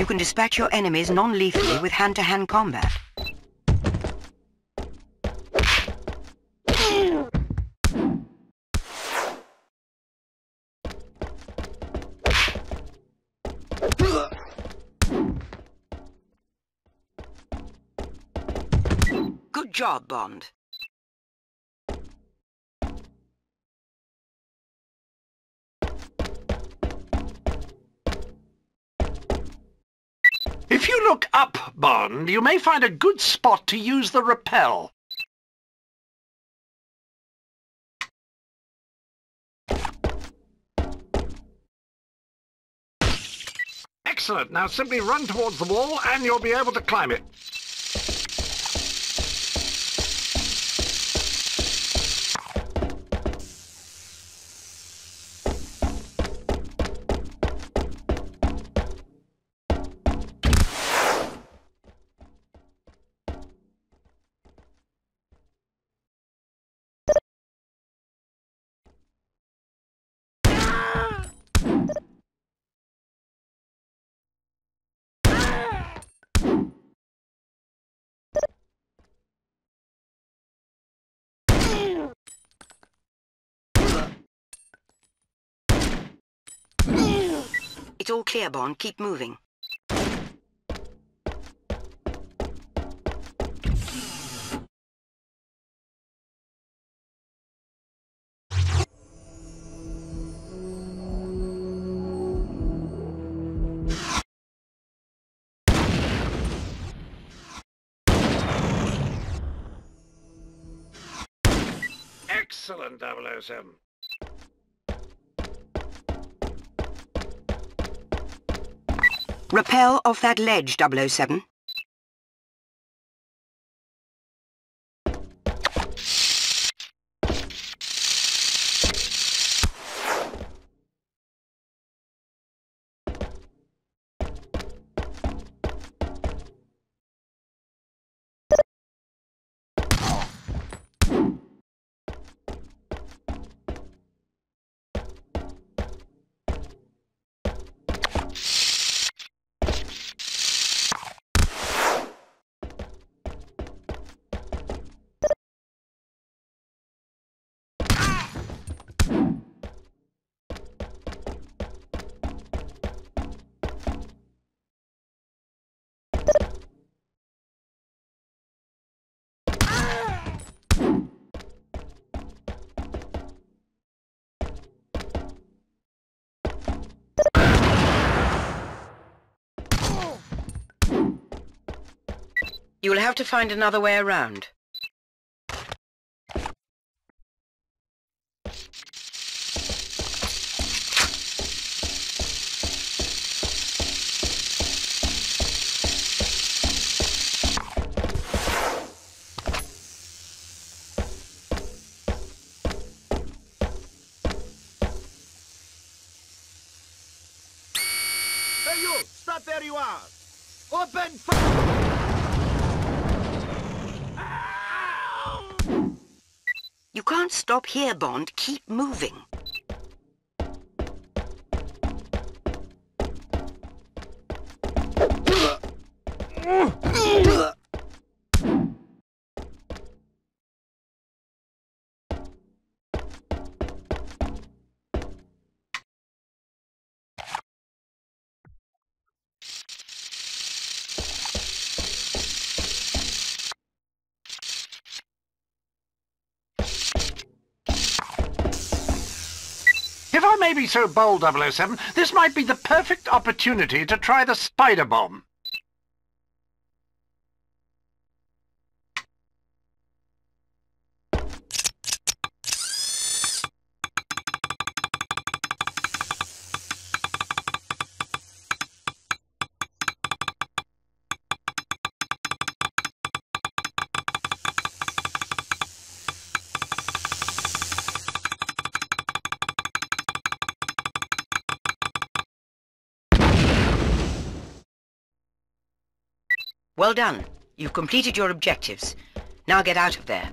You can dispatch your enemies non-lethally with hand-to-hand combat. Good job, Bond. You look up, Bond, you may find a good spot to use the rappel. Excellent. Now simply run towards the wall and you'll be able to climb it. It's all clear, Bond. Keep moving. Excellent, 007. Rappel off that ledge, 007. You will have to find another way around. Hey you! Stop there you are! Open fire! Can't stop here, Bond. Keep moving. If I may be so bold, 007, this might be the perfect opportunity to try the spider bomb. Well done. You've completed your objectives. Now get out of there.